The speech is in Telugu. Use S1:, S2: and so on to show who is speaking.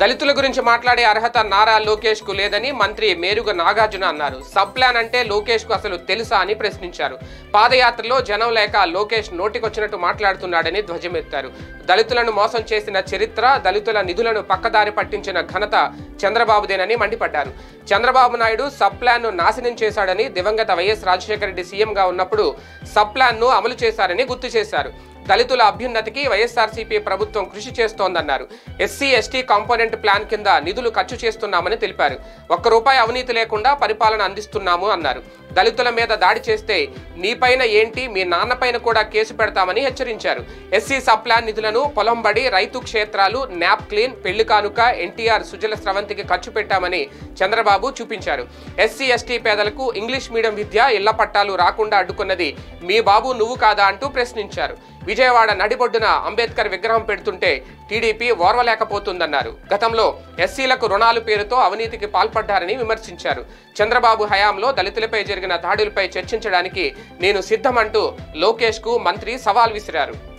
S1: దళితుల గురించి మాట్లాడే అర్హత నారా లోకేష్కు లేదని మంత్రి మేరుగ నాగార్జున అన్నారు. సబ్ ప్లాన్ అంటే లోకేష్కు అసలు తెలుసా అని ప్రశ్నించారు. పాదయాత్రలో జనం లేక లోకేష్ నోటికొచ్చినట్టు మాట్లాడుతున్నాడని ధ్వజమెత్తారు. దళితులను మోసం చేసిన చరిత్ర దళితుల నిధులను పక్కదారి పట్టించిన ఘనత చంద్రబాబుదేనని మండిపడ్డారు. చంద్రబాబు నాయుడు సబ్ ప్లాన్ను నాశనం చేశాడని దివంగత వైఎస్ రాజశేఖర రెడ్డి సీఎంగా ఉన్నప్పుడు సబ్ ప్లాన్ను అమలు చేశారని గుర్తు చేశారు. దళితుల అభ్యున్నతికి వైఎస్ఆర్సీపీ ప్రభుత్వం కృషి చేస్తోందన్నారు. ఎస్సీ ఎస్టీ కాంపోనెంట్ ప్లాన్ కింద నిధులు ఖర్చు చేస్తున్నామని తెలిపారు. ఒక్క రూపాయి అవినీతి లేకుండా పరిపాలన అందిస్తున్నాము అన్నారు. దళితుల మీద దాడి చేస్తే నీపైన ఏంటి? మీ నాన్నపైన కూడా కేసు పెడతామని హెచ్చరించారు. ఎస్సీ సప్లాన్ నిధులను పొలంబడి రైతు క్షేత్రాలు న్యాప్ క్లీన్ పెళ్ళి కానుక ఎన్టీఆర్ సుజల స్రవంతికి ఖర్చు పెట్టామని చంద్రబాబు చూపించారు. ఎస్సీ ఎస్టీ పేదలకు ఇంగ్లీష్ మీడియం విద్య ఇళ్ళ పట్టాలు రాకుండా అడ్డుకున్నది మీ బాబు నువ్వు కాదా అంటూ ప్రశ్నించారు. విజయవాడ నడిబొడ్డున అంబేద్కర్ విగ్రహం పెడుతుంటే టీడీపీ ఓర్వలేకపోతుందన్నారు. గతంలో ఎస్సీలకు రుణాలు పేరుతో అవినీతికి పాల్పడ్డారని విమర్శించారు. చంద్రబాబు హయాంలో దళితులపై జరిగిన దాడులపై చర్చించడానికి నేను సిద్ధమంటూ లోకేష్కు మంత్రి సవాల్ విసిరారు.